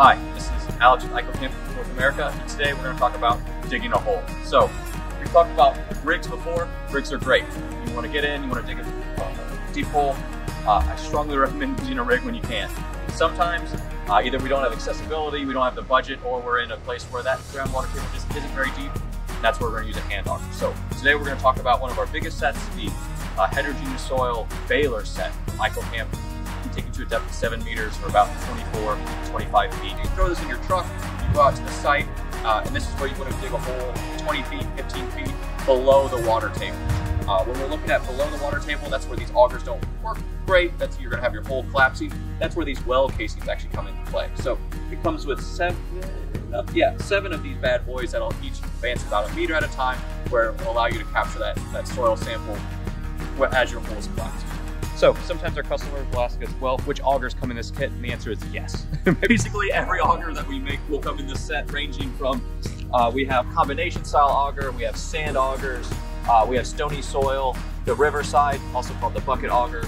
Hi, this is Alex with Eijkelkamp North America, and today we're going to talk about digging a hole. So, we've talked about rigs before. Rigs are great. You want to get in, you want to dig a deep hole. Uh, I strongly recommend using a rig when you can. Sometimes, uh, either we don't have accessibility, we don't have the budget, or we're in a place where that groundwater table just isn't very deep. That's where we're going to use a hand auger. So, today we're going to talk about one of our biggest sets, the uh, heterogeneous soil bailer set from Eijkelkamp taken to a depth of seven meters or about 24, 25 feet. You throw this in your truck, you go out to the site, uh, and this is where you want to dig a hole 20 feet, 15 feet below the water table. Uh, when we're looking at below the water table, that's where these augers don't work great. That's you're going to have your hole collapsing. That's where these well casings actually come into play. So it comes with seven, uh, yeah, seven of these bad boys that'll each advance about a meter at a time, where it will allow you to capture that that soil sample as your hole is collapsing. So sometimes our customers will ask us, well, which augers come in this kit? And the answer is yes. Basically every auger that we make will come in this set ranging from, uh, we have combination style auger, we have sand augers, uh, we have stony soil, the riverside, also called the bucket auger.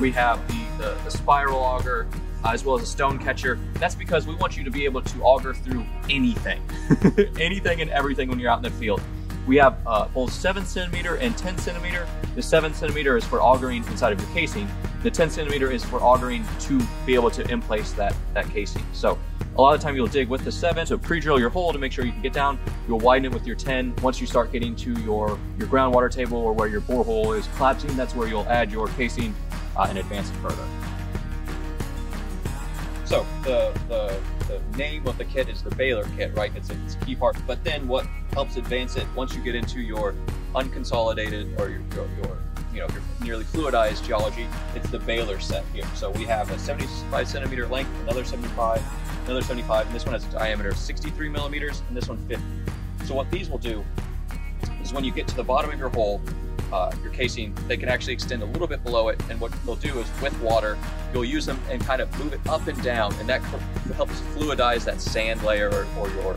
We have the, the, the spiral auger, uh, as well as a stone catcher. That's because we want you to be able to auger through anything, anything and everything when you're out in the field. We have uh, both 7 centimeter and 10 centimeter. The 7 centimeter is for augering inside of your casing. The 10 centimeter is for augering to be able to in place that, that casing. So a lot of time you'll dig with the 7, so pre-drill your hole to make sure you can get down. You'll widen it with your 10. Once you start getting to your, your groundwater table or where your borehole is collapsing, that's where you'll add your casing uh, and advance it further. So the, the the name of the kit is the Bailer kit, right? It's a, it's a, key part. But then what helps advance it once you get into your unconsolidated or your, your, your you know, your nearly fluidized geology, it's the Bailer set here. So we have a 75 centimeter length, another 75, another 75, and this one has a diameter of 63 millimeters, and this one 50. So what these will do is when you get to the bottom of your hole, uh, your casing, they can actually extend a little bit below it. And what they'll do is with water, you'll use them and kind of move it up and down, and that helps fluidize that sand layer or, or your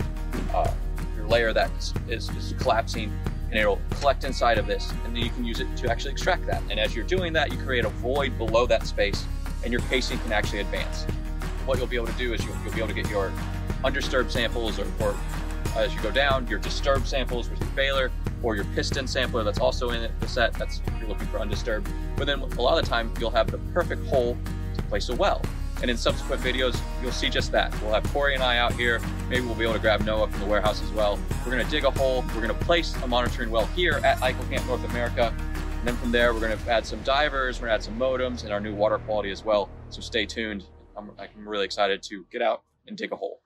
uh, your layer that is, is collapsing, and it'll collect inside of this, and then you can use it to actually extract that. And as you're doing that, you create a void below that space, and your casing can actually advance. What you'll be able to do is you'll, you'll be able to get your undisturbed samples, or, or as you go down, your disturbed samples with your bailer, or your piston sampler that's also in the set. That's you're looking for undisturbed. But then a lot of the time you'll have the perfect hole to place a well. And in subsequent videos, you'll see just that. We'll have Corey and I out here. Maybe we'll be able to grab Noah from the warehouse as well. We're gonna dig a hole. We're gonna place a monitoring well here at Eijkelkamp North America. And then from there, we're gonna add some divers, we're gonna add some modems and our new water quality as well. So stay tuned. I'm, I'm really excited to get out and dig a hole.